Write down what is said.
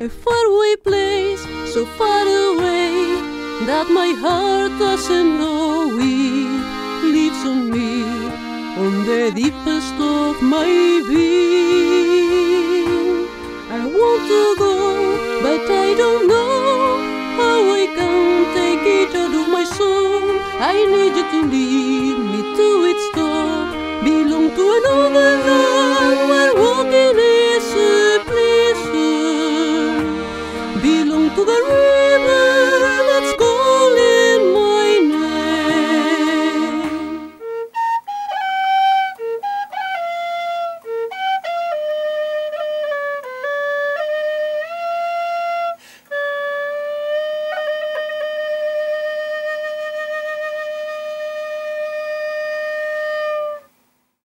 A faraway place, so far away that my heart doesn't know it lives on me on the deepest of my being. I want to go, but I don't know how I can take it out of my soul. I need you to lead the